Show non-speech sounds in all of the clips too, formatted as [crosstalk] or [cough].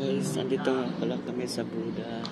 guys, andito nga pala kami sa Buda.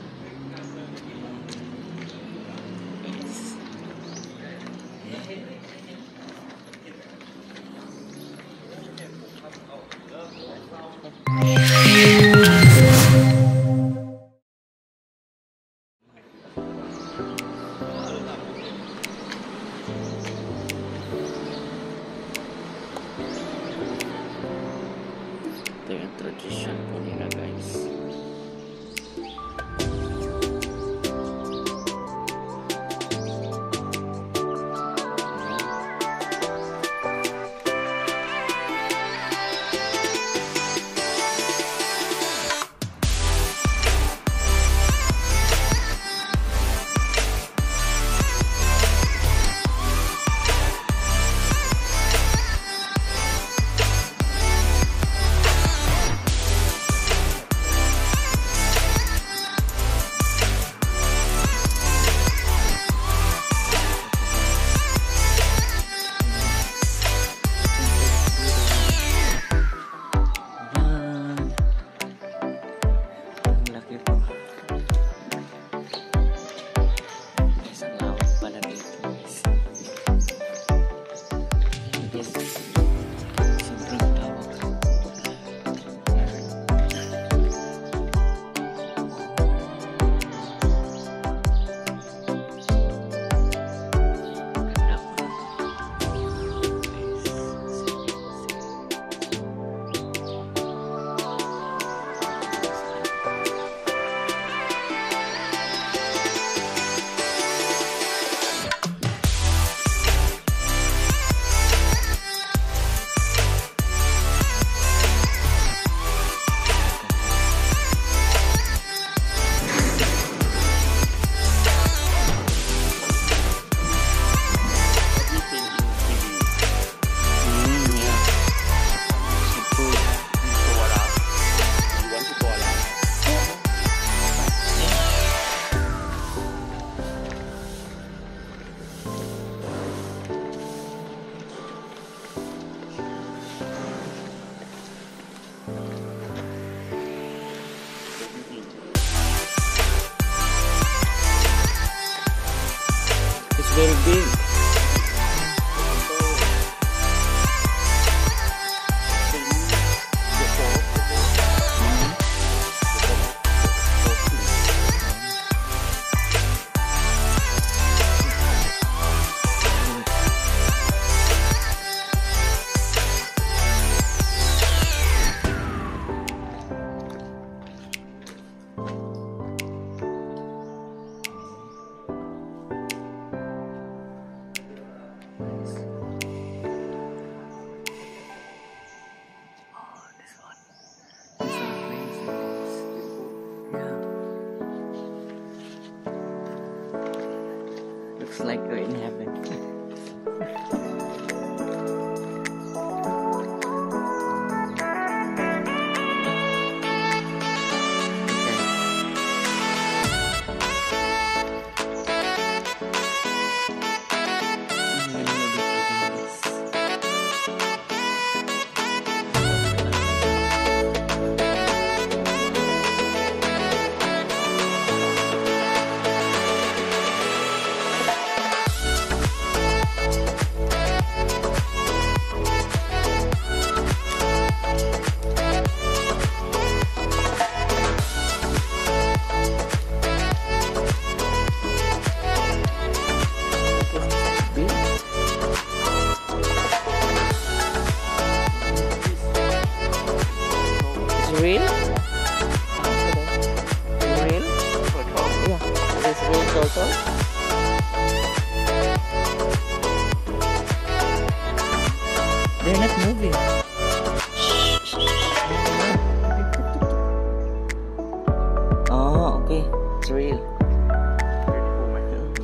Oh, okay. It's real.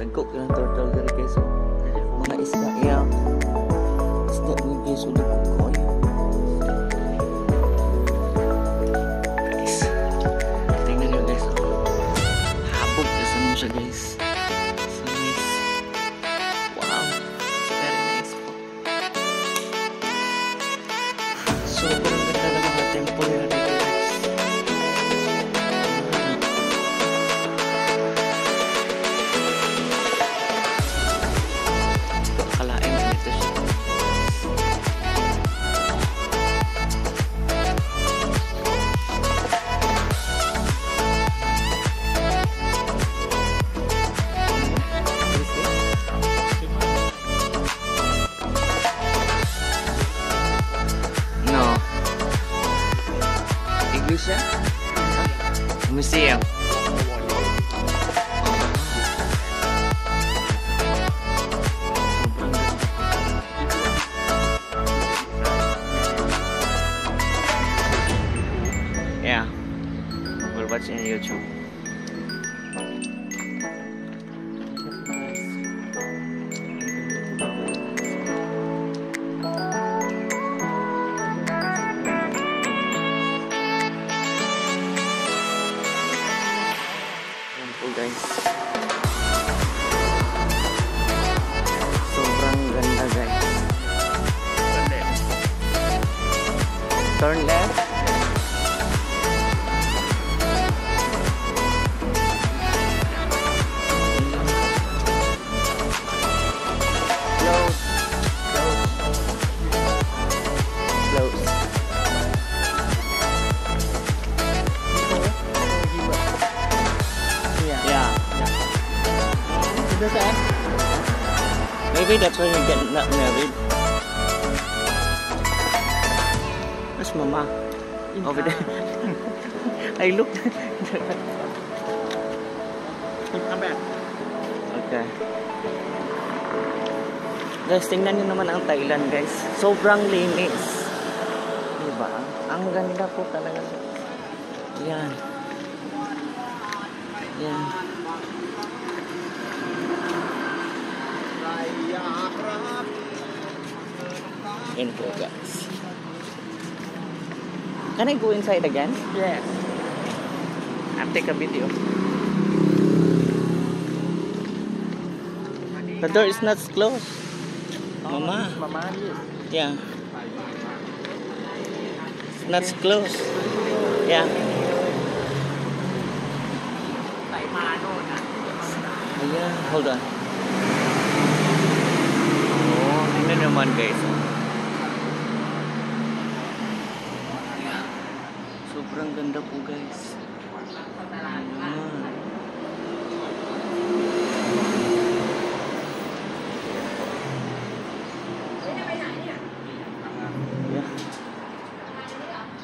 Nagcook watching YouTube. Turn left. Maybe that's why you get not married. Where's mama? Over there. [laughs] I look. Come back. okay. Guys, tingnan nyo naman ang Thailand, guys. Sobrang linis. Diba? Ang ganda po talaga. Yan. Yan. in progress. Can I go inside again? Yes. I'll take a video. The door is not closed. Mama. Oh, Mama, Yeah. Not closed. Yeah. Oh, yeah, hold on. Oh, ano naman guys. Ganda po guys. Ayan. Yeah.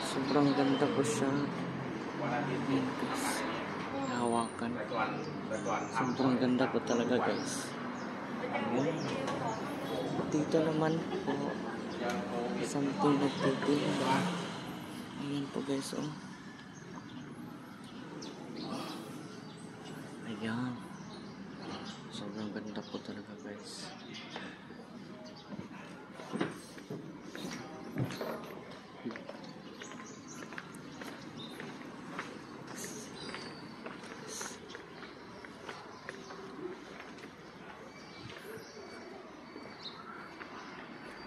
Sobrang ganda po siya. Ayan, guys. Hawakan. Sobrang ganda po talaga guys. Ayan. Dito naman po. Something nagtitinda. Ayan po guys oh. Ayan. Sobrang ganda po talaga guys.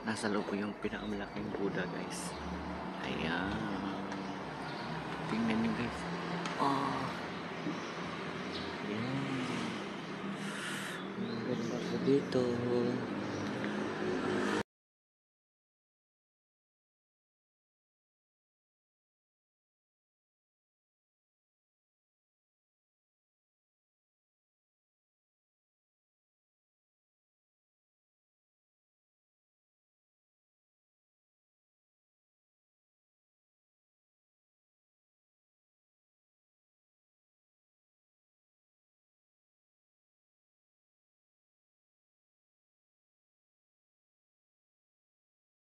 Nasa loob po yung pinakamalaking Buddha guys. Ayan. biết tôi